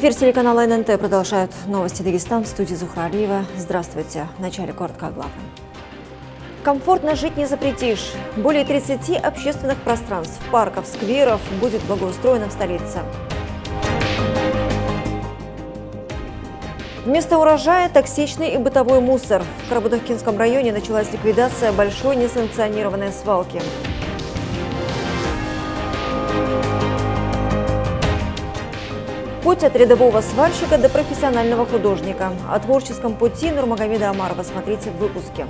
Эфир телеканала ННТ продолжают новости Дагестан в студии Зухралиева. Здравствуйте. В начале коротко о главном. Комфортно жить не запретишь. Более 30 общественных пространств, парков, скверов будет благоустроено в столице. Вместо урожая – токсичный и бытовой мусор. В Карабудахкинском районе началась ликвидация большой несанкционированной свалки. Путь от рядового сварщика до профессионального художника. О творческом пути Нурмагомеда Амарова смотрите в выпуске.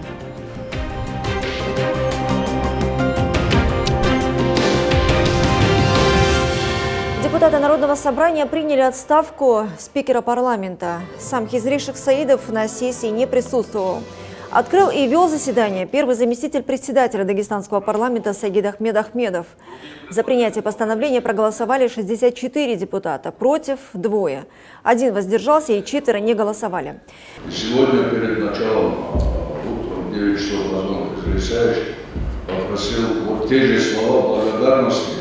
Депутаты Народного собрания приняли отставку спикера парламента. Сам Хизришек Саидов на сессии не присутствовал. Открыл и вел заседание первый заместитель председателя Дагестанского парламента Сагид Ахмед Ахмедов. За принятие постановления проголосовали 64 депутата, против – двое. Один воздержался и четверо не голосовали. Сегодня перед началом утра в 9 часов Хизрисаевич попросил вот те же слова благодарности,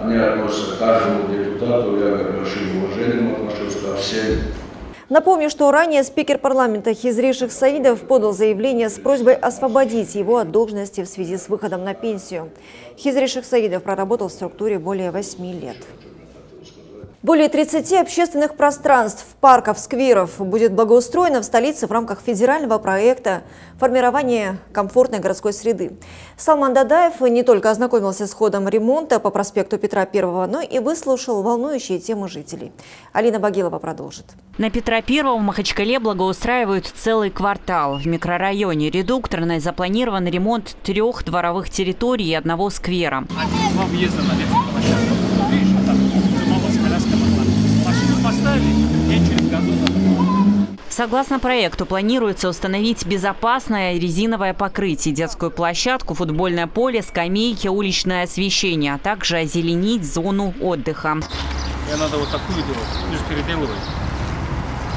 они относятся к каждому депутату, я как большим уважением отношусь ко всем Напомню, что ранее спикер парламента Хизриших Саидов подал заявление с просьбой освободить его от должности в связи с выходом на пенсию. Хизриших Саидов проработал в структуре более 8 лет. Более 30 общественных пространств, парков, скверов будет благоустроено в столице в рамках федерального проекта формирования комфортной городской среды. Салман Дадаев не только ознакомился с ходом ремонта по проспекту Петра I, но и выслушал волнующие темы жителей. Алина Багилова продолжит. На Петра I в Махачкале благоустраивают целый квартал. В микрорайоне редукторной запланирован ремонт трех дворовых территорий и одного сквера. Два въезда на Согласно проекту, планируется установить безопасное резиновое покрытие, детскую площадку, футбольное поле, скамейки, уличное освещение, а также озеленить зону отдыха. Я надо вот такую делать, переделывать.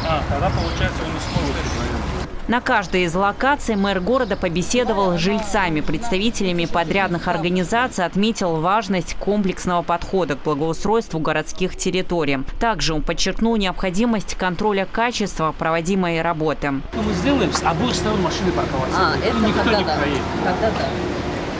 А, тогда получается он снова на каждой из локаций мэр города побеседовал с жильцами, представителями подрядных организаций, отметил важность комплексного подхода к благоустройству городских территорий. Также он подчеркнул необходимость контроля качества проводимой работы. Ну, мы сделаем с обоих сторон машины парковаться. А, это никто когда не да. проедет. Тогда да.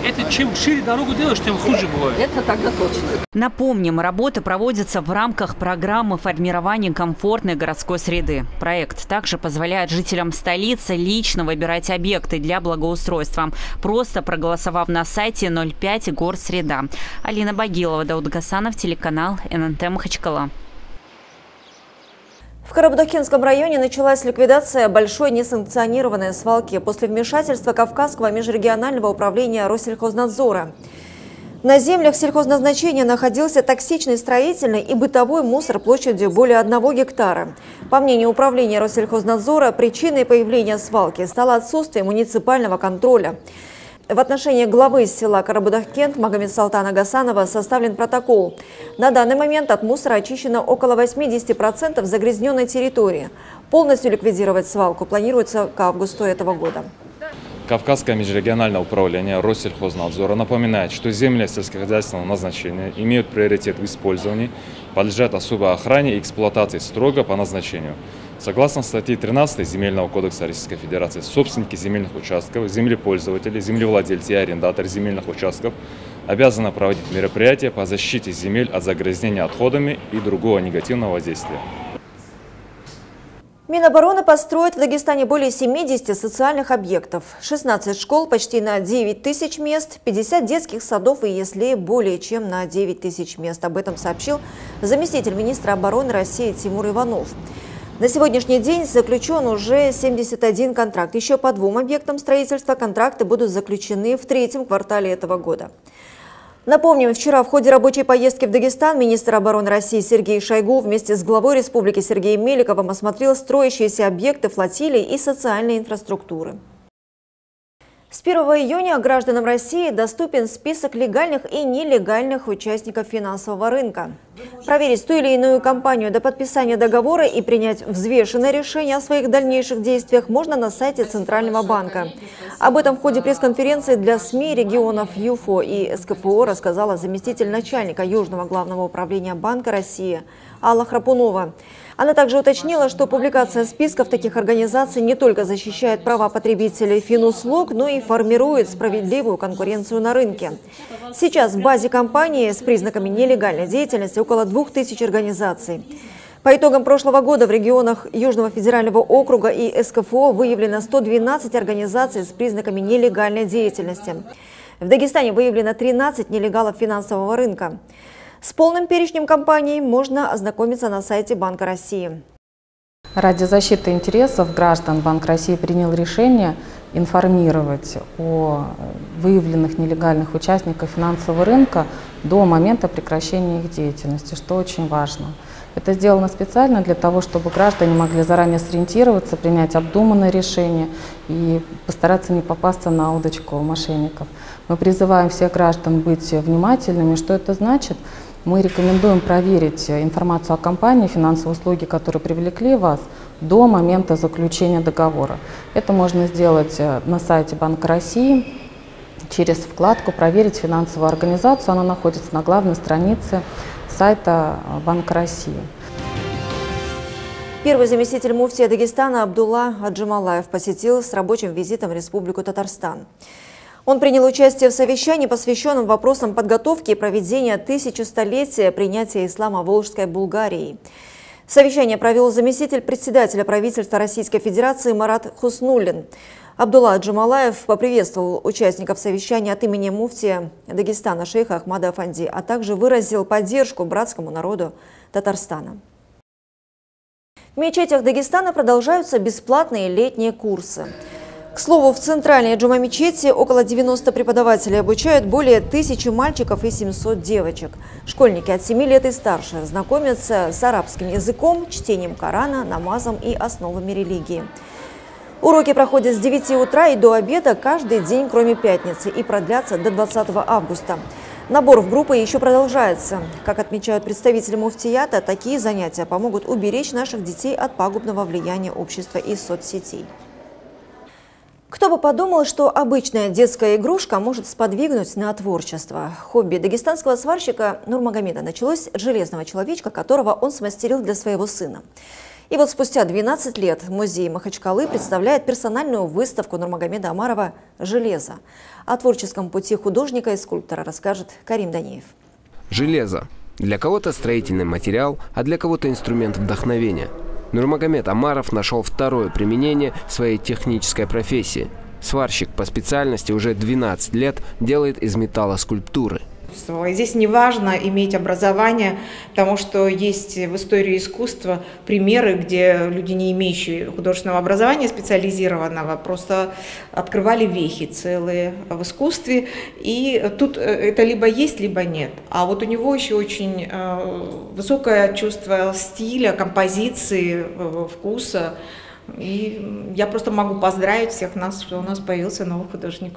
Это чем шире дорогу делаешь, тем хуже бывает. Это тогда точно. Напомним, работа проводится в рамках программы формирования комфортной городской среды. Проект также позволяет жителям столицы лично выбирать объекты для благоустройства, просто проголосовав на сайте 05 Горсреда. Алина Багилова, Дауд Гасанов, телеканал ННТ Махачкала. В Карабудакинском районе началась ликвидация большой несанкционированной свалки после вмешательства Кавказского межрегионального управления Россельхознадзора. На землях сельхозназначения находился токсичный строительный и бытовой мусор площадью более одного гектара. По мнению управления Россельхознадзора, причиной появления свалки стало отсутствие муниципального контроля. В отношении главы села Карабудахкент Магомед Салтана Гасанова составлен протокол. На данный момент от мусора очищено около 80% загрязненной территории. Полностью ликвидировать свалку планируется к августу этого года. Кавказское межрегиональное управление Россельхознадзора напоминает, что земли сельскохозяйственного назначения имеют приоритет в использовании, подлежат особой охране и эксплуатации строго по назначению. Согласно статье 13 Земельного кодекса Российской Федерации, собственники земельных участков, землепользователи, землевладельцы и арендаторы земельных участков обязаны проводить мероприятия по защите земель от загрязнения отходами и другого негативного воздействия. Минобороны построит в Дагестане более 70 социальных объектов, 16 школ почти на 9 тысяч мест, 50 детских садов и если более чем на 9 тысяч мест. Об этом сообщил заместитель министра обороны России Тимур Иванов. На сегодняшний день заключен уже 71 контракт. Еще по двум объектам строительства контракты будут заключены в третьем квартале этого года. Напомним, вчера в ходе рабочей поездки в Дагестан министр обороны России Сергей Шойгу вместе с главой республики Сергеем Меликовым осмотрел строящиеся объекты флотилии и социальной инфраструктуры. С 1 июня гражданам России доступен список легальных и нелегальных участников финансового рынка. Проверить ту или иную компанию до подписания договора и принять взвешенное решение о своих дальнейших действиях можно на сайте Центрального банка. Об этом в ходе пресс-конференции для СМИ регионов ЮФО и СКФО рассказала заместитель начальника Южного главного управления Банка России Алла Храпунова. Она также уточнила, что публикация списков таких организаций не только защищает права потребителей финуслуг, но и формирует справедливую конкуренцию на рынке. Сейчас в базе компании с признаками нелегальной деятельности около 2000 организаций. По итогам прошлого года в регионах Южного федерального округа и СКФО выявлено 112 организаций с признаками нелегальной деятельности. В Дагестане выявлено 13 нелегалов финансового рынка. С полным перечнем компаний можно ознакомиться на сайте Банка России. Ради защиты интересов граждан Банк России принял решение информировать о выявленных нелегальных участниках финансового рынка до момента прекращения их деятельности, что очень важно. Это сделано специально для того, чтобы граждане могли заранее сориентироваться, принять обдуманное решение и постараться не попасться на удочку мошенников. Мы призываем всех граждан быть внимательными. Что это значит? Мы рекомендуем проверить информацию о компании, финансовые услуги, которые привлекли вас, до момента заключения договора. Это можно сделать э, на сайте Банка России через вкладку «Проверить финансовую организацию». Она находится на главной странице сайта э, Банка России. Первый заместитель муфтия Дагестана Абдулла Аджималаев посетил с рабочим визитом Республику Татарстан. Он принял участие в совещании, посвященном вопросам подготовки и проведения тысячелетия принятия ислама Волжской Булгарии. Совещание провел заместитель председателя правительства Российской Федерации Марат Хуснуллин. Абдулла Джамалаев поприветствовал участников совещания от имени муфтия Дагестана шейха Ахмада Афанди, а также выразил поддержку братскому народу Татарстана. В мечетях Дагестана продолжаются бесплатные летние курсы. К слову, в центральной джума-мечети около 90 преподавателей обучают более тысячи мальчиков и 700 девочек. Школьники от 7 лет и старше знакомятся с арабским языком, чтением Корана, намазом и основами религии. Уроки проходят с 9 утра и до обеда каждый день, кроме пятницы, и продлятся до 20 августа. Набор в группы еще продолжается. Как отмечают представители муфтията, такие занятия помогут уберечь наших детей от пагубного влияния общества и соцсетей. Кто бы подумал, что обычная детская игрушка может сподвигнуть на творчество. Хобби дагестанского сварщика Нурмагомеда началось с железного человечка, которого он смастерил для своего сына. И вот спустя 12 лет музей Махачкалы представляет персональную выставку Нурмагомеда Амарова «Железо». О творческом пути художника и скульптора расскажет Карим Данеев. Железо. Для кого-то строительный материал, а для кого-то инструмент вдохновения – Нурмагомед Амаров нашел второе применение своей технической профессии. Сварщик по специальности уже 12 лет делает из металла скульптуры. Здесь не важно иметь образование, потому что есть в истории искусства примеры, где люди, не имеющие художественного образования специализированного, просто открывали вехи целые в искусстве. И тут э, это либо есть, либо нет. А вот у него еще очень э, высокое чувство стиля, композиции, э, вкуса. И я просто могу поздравить всех нас, что у нас появился новый художник.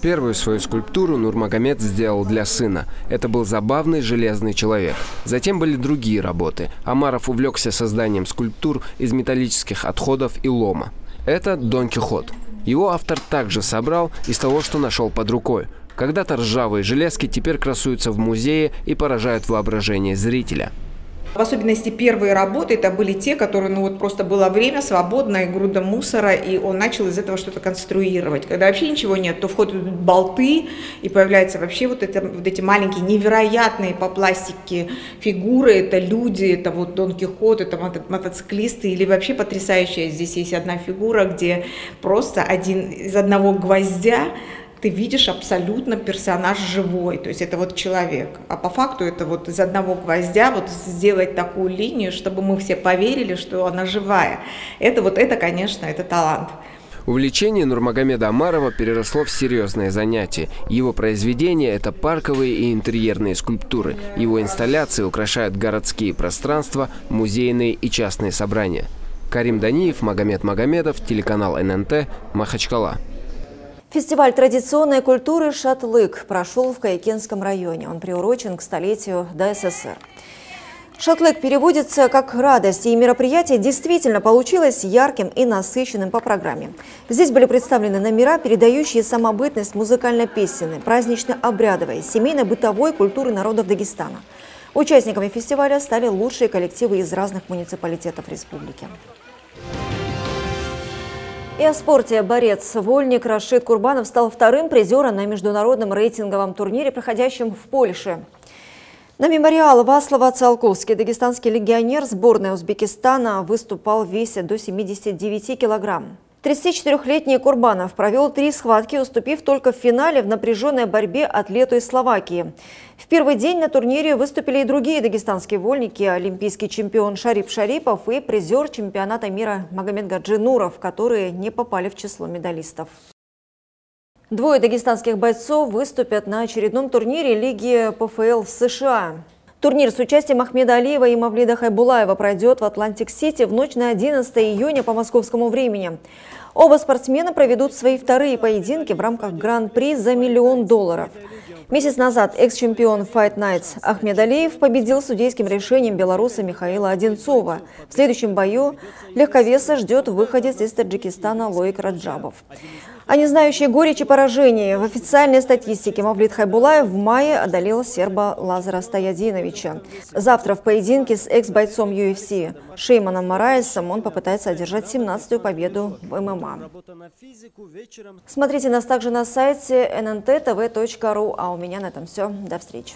Первую свою скульптуру Нурмагомед сделал для сына. Это был забавный железный человек. Затем были другие работы. Амаров увлекся созданием скульптур из металлических отходов и лома. Это Дон Кихот. Его автор также собрал из того, что нашел под рукой. Когда-то ржавые железки теперь красуются в музее и поражают воображение зрителя. В особенности первые работы, это были те, которые, ну вот просто было время свободное, груда мусора, и он начал из этого что-то конструировать. Когда вообще ничего нет, то входят болты, и появляются вообще вот, это, вот эти маленькие, невероятные по пластике фигуры, это люди, это вот Дон Кихот, это мото мотоциклисты, или вообще потрясающая, здесь есть одна фигура, где просто один из одного гвоздя ты видишь абсолютно персонаж живой, то есть это вот человек. А по факту это вот из одного гвоздя вот сделать такую линию, чтобы мы все поверили, что она живая. Это вот это, конечно, это талант. Увлечение Нурмагомеда Амарова переросло в серьезное занятие. Его произведения – это парковые и интерьерные скульптуры. Его инсталляции украшают городские пространства, музейные и частные собрания. Карим Даниев, Магомед Магомедов, телеканал ННТ, Махачкала. Фестиваль традиционной культуры «Шатлык» прошел в Каякенском районе. Он приурочен к столетию ДССР. Шатлык переводится как «радость», и мероприятие действительно получилось ярким и насыщенным по программе. Здесь были представлены номера, передающие самобытность музыкально-песенной, празднично-обрядовой, семейно-бытовой культуры народов Дагестана. Участниками фестиваля стали лучшие коллективы из разных муниципалитетов республики. И о спорте. Борец Вольник Рашид Курбанов стал вторым призером на международном рейтинговом турнире, проходящем в Польше. На мемориал Васлова Циолковский дагестанский легионер сборной Узбекистана выступал в весе до 79 килограмм. 34-летний Курбанов провел три схватки, уступив только в финале в напряженной борьбе атлету из Словакии. В первый день на турнире выступили и другие дагестанские вольники, олимпийский чемпион Шарип Шарипов и призер чемпионата мира Магомед Гаджинуров, которые не попали в число медалистов. Двое дагестанских бойцов выступят на очередном турнире Лиги ПФЛ в США. Турнир с участием Ахмеда Алиева и Мавлида Хайбулаева пройдет в Атлантик-Сити в ночь на 11 июня по московскому времени. Оба спортсмена проведут свои вторые поединки в рамках Гран-при за миллион долларов. Месяц назад экс-чемпион Fight Nights Ахмед Алиев победил судейским решением белоруса Михаила Одинцова. В следующем бою легковеса ждет выходец из Таджикистана Лоик Раджабов. Не знающий горечи поражений в официальной статистике Мавлид Хайбулаев в мае одолел серба Лазара Стоядиновича. Завтра в поединке с экс-бойцом UFC Шейманом Мараесом он попытается одержать 17-ю победу в ММА. Смотрите нас также на сайте nnttv.ru. А у меня на этом все. До встречи.